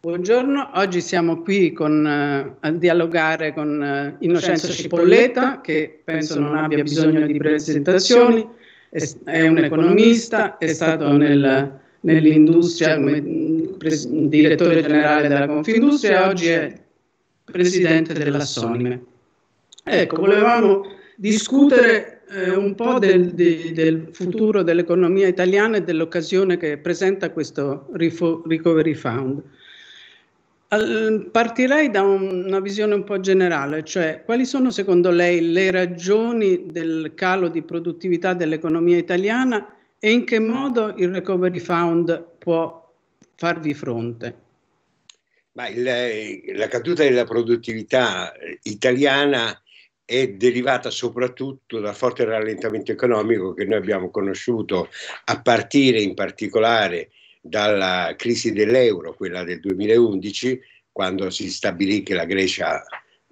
Buongiorno, oggi siamo qui con, uh, a dialogare con uh, Innocenzo Cipolletta, che penso non abbia bisogno di presentazioni, è, è un economista, è stato nel, nell'industria come pres- direttore generale della Confindustria e oggi è presidente della Sonime. Ecco, volevamo discutere eh, un po' del, de, del, futuro dell'economia italiana e dell'occasione che presenta questo Recovery Fund. Partirei da una visione un po' generale, cioè quali sono secondo lei le ragioni del calo di produttività dell'economia italiana e in che modo il Recovery Fund può farvi fronte? Il, la caduta della produttività italiana è derivata soprattutto dal forte rallentamento economico che noi abbiamo conosciuto a partire in particolare dalla crisi dell'euro, quella del 2011, quando si stabilì che la Grecia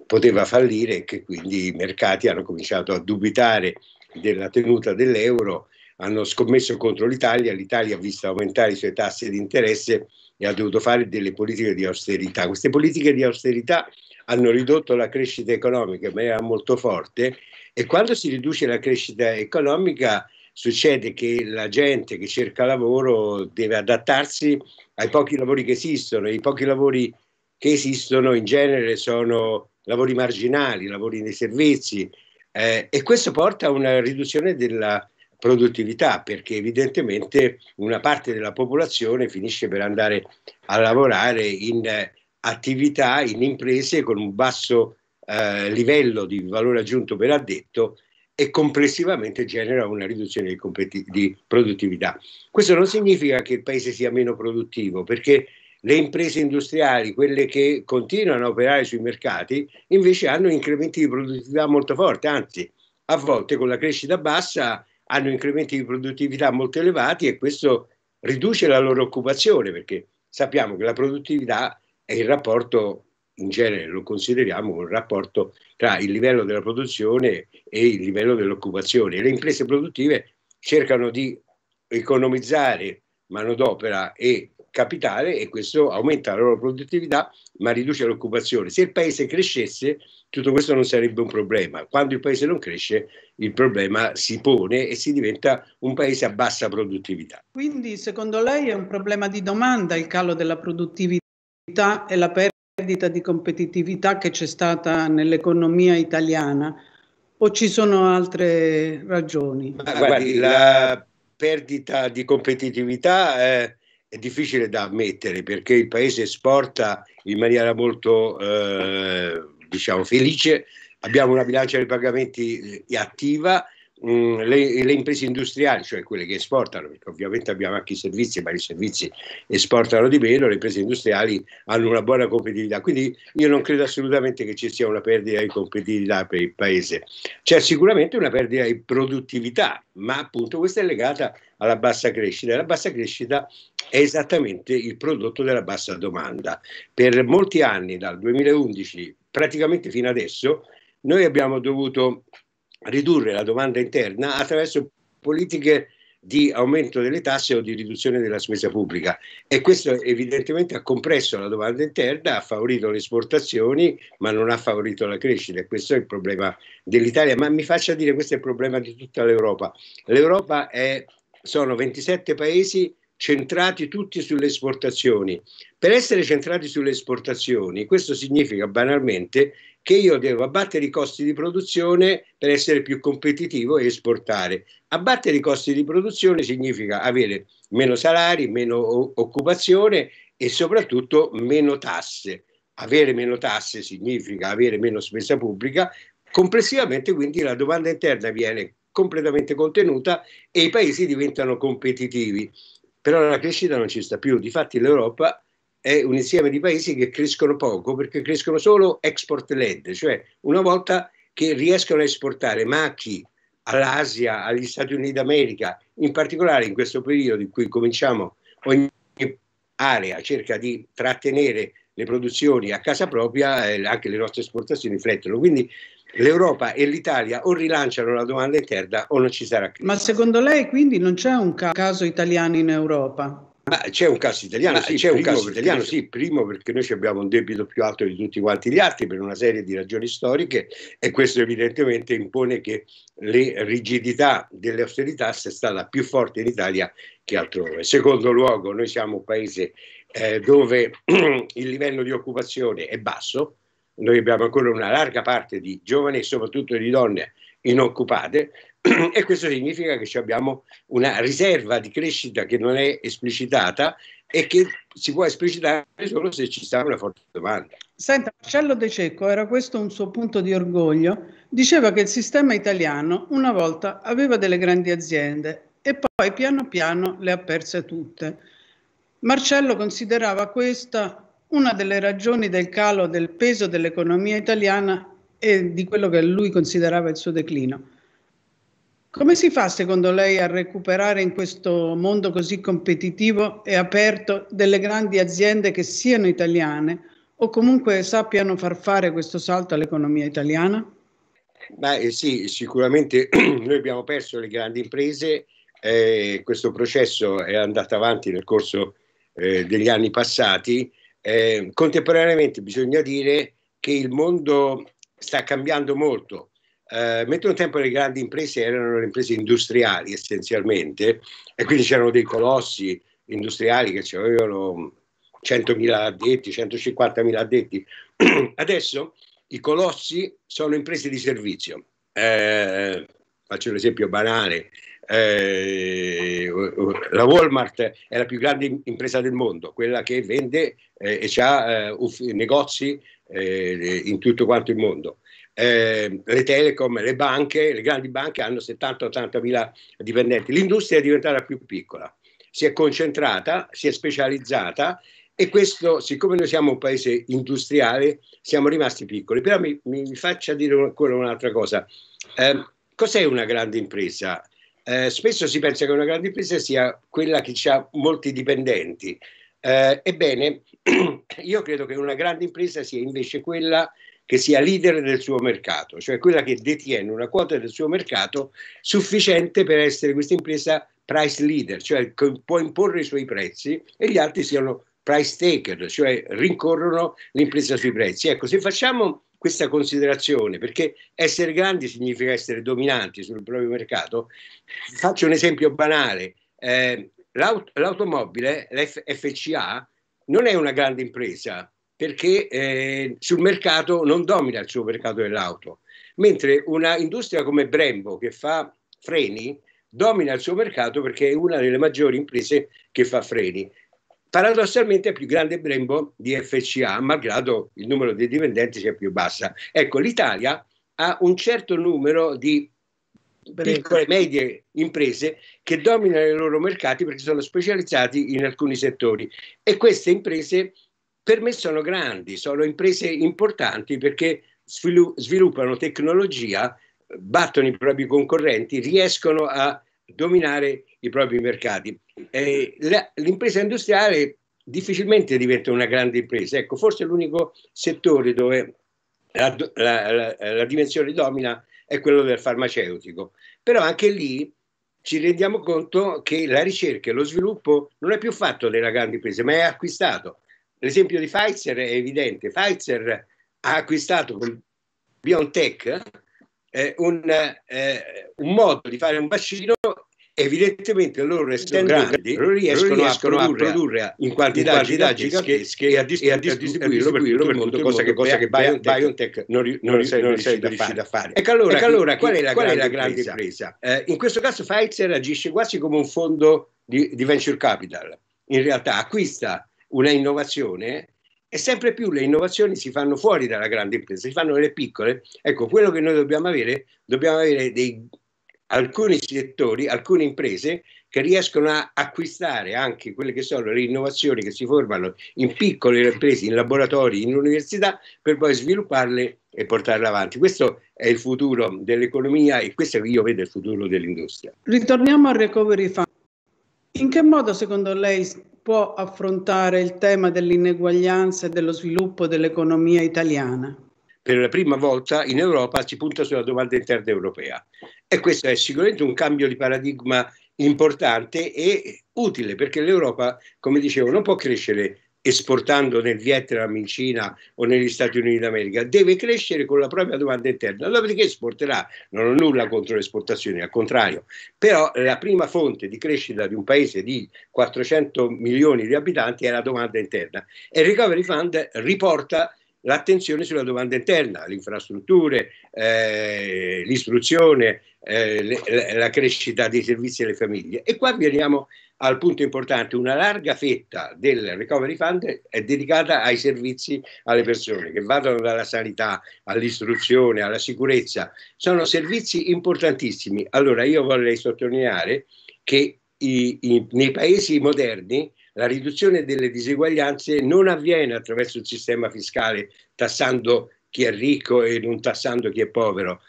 poteva fallire e che quindi i mercati hanno cominciato a dubitare della tenuta dell'euro, hanno scommesso contro l'Italia, l'Italia ha visto aumentare i suoi tassi di interesse e ha dovuto fare delle politiche di austerità. Queste politiche di austerità hanno ridotto la crescita economica in maniera molto forte e quando si riduce la crescita economica succede che la gente che cerca lavoro deve adattarsi ai pochi lavori che esistono, i pochi lavori che esistono in genere sono lavori marginali, lavori nei servizi eh, e questo porta a una riduzione della produttività perché evidentemente una parte della popolazione finisce per andare a lavorare in attività, in imprese con un basso eh, livello di valore aggiunto per addetto e complessivamente genera una riduzione di, competi- di produttività. Questo non significa che il paese sia meno produttivo, perché le imprese industriali, quelle che continuano a operare sui mercati, invece hanno incrementi di produttività molto forti, anzi a volte con la crescita bassa hanno incrementi di produttività molto elevati e questo riduce la loro occupazione perché sappiamo che la produttività è il rapporto in genere lo consideriamo un rapporto tra il livello della produzione e il livello dell'occupazione. Le imprese produttive cercano di economizzare manodopera e capitale e questo aumenta la loro produttività ma riduce l'occupazione. Se il paese crescesse tutto questo non sarebbe un problema. Quando il paese non cresce il problema si pone e si diventa un paese a bassa produttività. Quindi secondo lei è un problema di domanda il calo della produttività e la perdita di competitività che c'è stata nell'economia italiana. O ci sono altre ragioni? Ma guardi, la perdita di competitività è, è, difficile da ammettere perché il paese esporta in maniera molto eh, diciamo felice, abbiamo una bilancia dei pagamenti eh, attiva Mm, le, le, imprese industriali, cioè quelle che esportano, perché ovviamente abbiamo anche i servizi, ma i servizi esportano di meno, le imprese industriali hanno una buona competitività. Quindi io non credo assolutamente che ci sia una perdita di competitività per il paese. C'è sicuramente una perdita di produttività, ma appunto questa è legata alla bassa crescita. La bassa crescita è esattamente il prodotto della bassa domanda. Per molti anni, dal 2011 praticamente fino adesso, noi abbiamo dovuto ridurre la domanda interna attraverso politiche di aumento delle tasse o di riduzione della spesa pubblica. E questo evidentemente ha compresso la domanda interna, ha favorito le esportazioni ma non ha favorito la crescita. E questo è il problema dell'Italia, ma mi faccia dire questo è il problema di tutta l'Europa. L'Europa è, sono 27 paesi centrati tutti sulle esportazioni. Per essere centrati sulle esportazioni, questo significa banalmente che io devo abbattere i costi di produzione per essere più competitivo e esportare. Abbattere i costi di produzione significa avere meno salari, meno occupazione e soprattutto meno tasse. Avere meno tasse significa avere meno spesa pubblica, complessivamente quindi la domanda interna viene completamente contenuta e i paesi diventano competitivi però la crescita non ci sta più. Difatti l'Europa è un insieme di paesi che crescono poco perché crescono solo export led, cioè una volta che riescono a esportare, ma a chi? All'Asia, agli Stati Uniti d'America, in particolare in questo periodo in cui cominciamo, ogni area cerca di trattenere le produzioni a casa propria, eh, anche le nostre esportazioni riflettono. Quindi l'Europa e l'Italia o rilanciano la domanda interna o non ci sarà crisi. Ma secondo lei quindi non c'è un caso italiano in Europa? Ma c'è un caso italiano, sì, c'è un caso italiano, sì, primo perché noi abbiamo un debito più alto di tutti quanti gli altri per una serie di ragioni storiche e questo evidentemente impone che le rigidità delle austerità sia stata più forte in Italia che altrove. Secondo luogo, noi siamo un paese eh, dove il livello di occupazione è basso, noi abbiamo ancora una larga parte di giovani e soprattutto di donne inoccupate e questo significa che abbiamo una riserva di crescita che non è esplicitata e che si può esplicitare solo se ci sta una forte domanda. Senta, Marcello De Cecco, era questo un suo punto di orgoglio, diceva che il sistema italiano una volta aveva delle grandi aziende e poi piano piano le ha perse tutte. Marcello considerava questa una delle ragioni del calo del peso dell'economia italiana e di quello che lui considerava il suo declino. Come si fa secondo lei a recuperare in questo mondo così competitivo e aperto delle grandi aziende che siano italiane o comunque sappiano far fare questo salto all'economia italiana? Beh, sì, sicuramente noi abbiamo perso le grandi imprese, eh, questo processo è andato avanti nel corso eh, degli anni passati. Eh, contemporaneamente bisogna dire che il mondo sta cambiando molto eh, mentre un tempo le grandi imprese erano le imprese industriali essenzialmente, e quindi c'erano dei colossi industriali che avevano 100.000 addetti, 150.000 addetti. Adesso i colossi sono imprese di servizio. Eh, faccio un esempio banale. Eh, la Walmart è la più grande impresa del mondo, quella che vende eh, e ha eh, negozi eh, in tutto quanto il mondo eh, le telecom, le banche, le grandi banche hanno 70-80 mila dipendenti, l'industria è diventata più piccola, si è concentrata, si è specializzata e questo, siccome noi siamo un paese industriale, siamo rimasti piccoli. Però mi, mi faccia dire ancora un'altra cosa. Cos'è una grande impresa? Eh, spesso si pensa che una grande impresa sia quella che ha molti dipendenti. Eh, ebbene, io credo che una grande impresa sia invece quella che sia leader del suo mercato, cioè quella che detiene una quota del suo mercato sufficiente per essere questa impresa price leader, cioè può imporre i suoi prezzi e gli altri siano price taker, cioè rincorrono l'impresa sui prezzi. Ecco, se facciamo questa considerazione, perché essere grandi significa essere dominanti sul proprio mercato, faccio un esempio banale. Eh, l'aut- l'automobile, l'FCA, non è una grande impresa, perché eh, sul mercato non domina il suo mercato dell'auto, mentre una industria come Brembo che fa freni domina il suo mercato perché è una delle maggiori imprese che fa freni. Paradossalmente è più grande Brembo di FCA, malgrado il numero dei dipendenti sia più bassa. Ecco, l'Italia ha un certo numero di piccole e medie imprese che dominano i loro mercati perché sono specializzati in alcuni settori e queste imprese per me sono grandi, sono imprese importanti perché sviluppano tecnologia, battono i propri concorrenti, riescono a dominare i propri mercati. Eh, la, l'impresa industriale difficilmente diventa una grande impresa. Ecco, forse l'unico settore dove la, la, la, dimensione domina è quello del farmaceutico. Però anche lì ci rendiamo conto che la ricerca e lo sviluppo non è più fatto della grande impresa, ma è acquistato. L'esempio di Pfizer è evidente. Pfizer ha acquistato BioNTech eh, un, eh, un modo di fare un vaccino evidentemente loro essendo grandi loro riescono, riescono a, produrre, a, in quantità, in quantità gigantesche e a, dis- e a distribuirlo per tutto il mondo, cosa che, cosa che BioNTech, BioNTech non, non, non, non riuscito a fare. Ecco allora, ecco allora qual, è la, qual grande, è la grande impresa? impresa? Eh, in questo caso Pfizer agisce quasi come un fondo di, di venture capital. In realtà acquista una innovazione e sempre più le innovazioni si fanno fuori dalla grande impresa, si fanno nelle piccole. Ecco, quello che noi dobbiamo avere, dobbiamo avere dei, alcuni settori, alcune imprese che riescono a acquistare anche quelle che sono le innovazioni che si formano in piccole imprese, in laboratori, in università, per poi svilupparle e portarle avanti. Questo è il futuro dell'economia e questo io vedo il futuro dell'industria. Ritorniamo al recovery fund. In che modo secondo lei può affrontare il tema dell'ineguaglianza e dello sviluppo dell'economia italiana? per la prima volta in Europa si punta sulla domanda interna europea e questo è sicuramente un cambio di paradigma importante e utile perché l'Europa, come dicevo, non può crescere esportando nel Vietnam, in Cina o negli Stati Uniti d'America, deve crescere con la propria domanda interna, dopodiché esporterà. Non ho nulla contro le esportazioni, al contrario, però la prima fonte di crescita di un paese di 400 milioni di abitanti è la domanda interna. E il Recovery Fund riporta l'attenzione sulla domanda interna, le infrastrutture, eh, l'istruzione, eh, le, la crescita dei servizi alle famiglie. E qua veniamo al punto importante, una larga fetta del Recovery Fund è dedicata ai servizi alle persone, che vadano dalla sanità all'istruzione, alla sicurezza. Sono servizi importantissimi. Allora io vorrei sottolineare che i, i, nei paesi moderni la riduzione delle diseguaglianze non avviene attraverso il sistema fiscale tassando chi è ricco e non tassando chi è povero,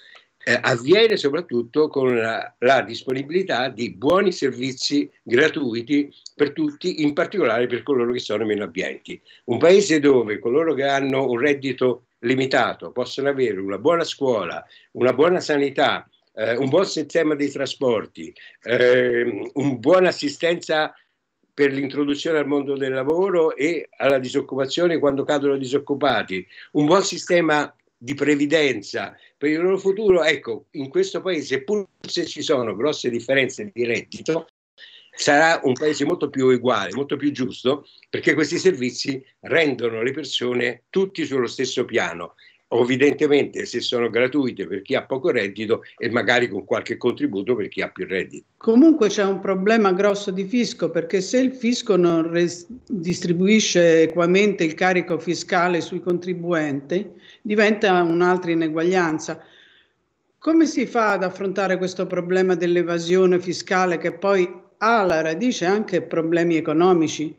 eh, avviene soprattutto con la, la, disponibilità di buoni servizi gratuiti per tutti, in particolare per coloro che sono meno abbienti. Un paese dove coloro che hanno un reddito limitato possono avere una buona scuola, una buona sanità, eh, un buon sistema dei trasporti, eh, una buona assistenza per l'introduzione al mondo del lavoro e alla disoccupazione quando cadono disoccupati, un buon sistema di previdenza per il loro futuro, ecco, in questo paese, pur se ci sono grosse differenze di reddito, sarà un paese molto più uguale, molto più giusto, perché questi servizi rendono le persone tutti sullo stesso piano evidentemente se sono gratuite per chi ha poco reddito e magari con qualche contributo per chi ha più reddito. Comunque c'è un problema grosso di fisco perché se il fisco non distribuisce equamente il carico fiscale sui contribuenti diventa un'altra ineguaglianza. Come si fa ad affrontare questo problema dell'evasione fiscale che poi ha alla radice anche problemi economici?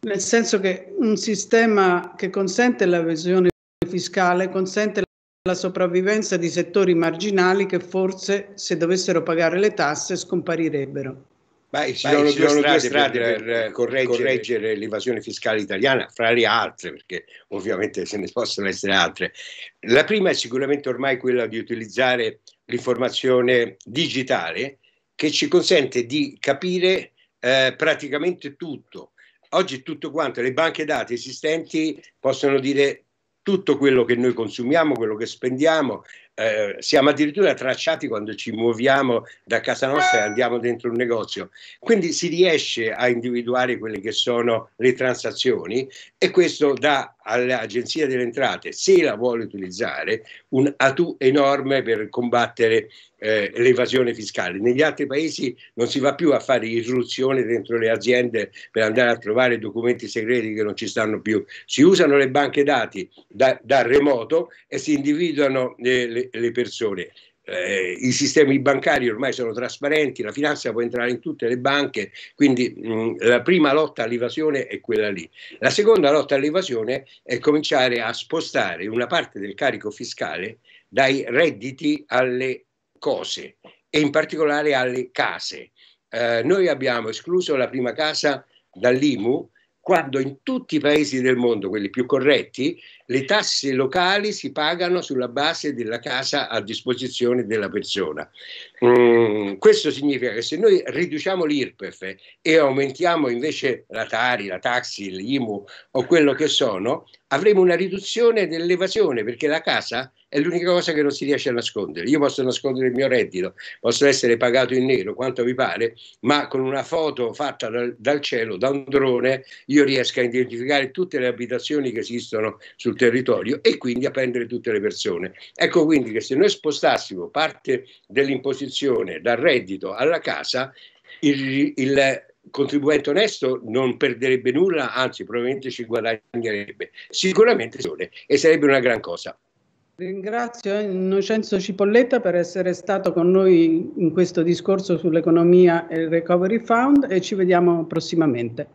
Nel senso che un sistema che consente l'evasione fiscale consente la sopravvivenza di settori marginali che forse, se dovessero pagare le tasse, scomparirebbero. Beh, ci sono, Beh, ci due, sono strade due strade per, per correggere, correggere, l'evasione fiscale italiana, fra le altre, perché ovviamente se ne possono essere altre. La prima è sicuramente ormai quella di utilizzare l'informazione digitale che ci consente di capire eh, praticamente tutto. Oggi tutto quanto, le banche dati esistenti possono dire tutto quello che noi consumiamo, quello che spendiamo, eh, siamo addirittura tracciati quando ci muoviamo da casa nostra e andiamo dentro un negozio. Quindi si riesce a individuare quelle che sono le transazioni e questo dà all'Agenzia delle Entrate, se la vuole utilizzare, un atu enorme per combattere eh, l'evasione fiscale. Negli altri paesi non si va più a fare irruzione dentro le aziende per andare a trovare documenti segreti che non ci stanno più. Si usano le banche dati da, da remoto e si individuano eh, le, le persone. Eh, I sistemi bancari ormai sono trasparenti, la finanza può entrare in tutte le banche, quindi mh, la prima lotta all'evasione è quella lì. La seconda lotta all'evasione è cominciare a spostare una parte del carico fiscale dai redditi alle cose e in particolare alle case. Eh, noi abbiamo escluso la prima casa dall'IMU quando in tutti i paesi del mondo, quelli più corretti, le tasse locali si pagano sulla base della casa a disposizione della persona. Mm, questo significa che se noi riduciamo l'IRPEF e aumentiamo invece la Tari, la Taxi, l'IMU o quello che sono, avremo una riduzione dell'evasione perché la casa è l'unica cosa che non si riesce a nascondere. Io posso nascondere il mio reddito, posso essere pagato in nero quanto mi pare, ma con una foto fatta dal, dal cielo, da un drone, io riesco a identificare tutte le abitazioni che esistono sul territorio e quindi a prendere tutte le persone. Ecco quindi che se noi spostassimo parte dell'imposizione dal reddito alla casa, il, il contribuente onesto non perderebbe nulla, anzi probabilmente ci guadagnerebbe sicuramente e sarebbe una gran cosa. Ringrazio Innocenzo Cipolletta per essere stato con noi in questo discorso sull'economia e il Recovery Fund e ci vediamo prossimamente.